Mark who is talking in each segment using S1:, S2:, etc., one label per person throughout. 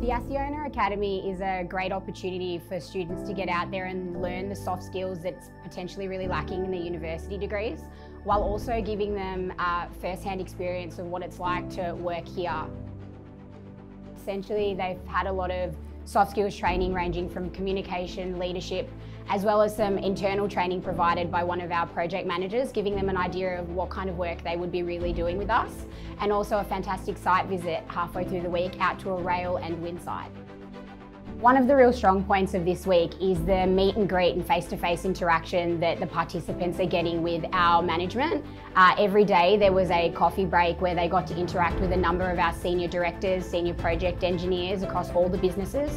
S1: The Acciona Academy is a great opportunity for students to get out there and learn the soft skills that's potentially really lacking in their university degrees, while also giving them uh, first-hand experience of what it's like to work here. Essentially, they've had a lot of soft skills training ranging from communication, leadership, as well as some internal training provided by one of our project managers, giving them an idea of what kind of work they would be really doing with us, and also a fantastic site visit halfway through the week out to a rail and wind site. One of the real strong points of this week is the meet and greet and face-to-face -face interaction that the participants are getting with our management. Uh, every day there was a coffee break where they got to interact with a number of our senior directors, senior project engineers across all the businesses,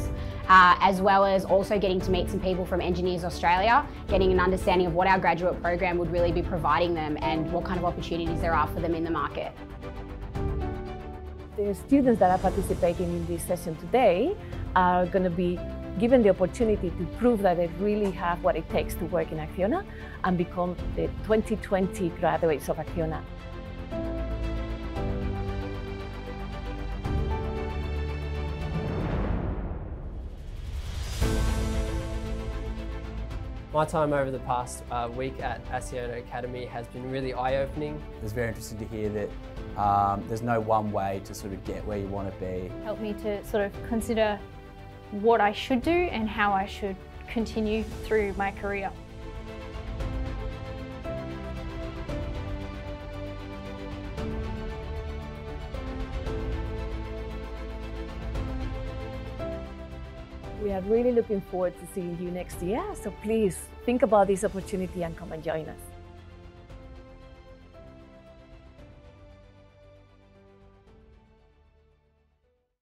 S1: uh, as well as also getting to meet some people from Engineers Australia, getting an understanding of what our graduate program would really be providing them and what kind of opportunities there are for them in the market.
S2: The students that are participating in this session today are going to be given the opportunity to prove that they really have what it takes to work in Acciona and become the 2020 graduates of Acciona.
S3: My time over the past uh, week at Acciona Academy has been really eye-opening.
S4: It was very interesting to hear that um, there's no one way to sort of get where you want to be.
S5: Helped me to sort of consider what I should do and how I should continue through my career.
S2: We are really looking forward to seeing you next year, so please think about this opportunity and come and join us.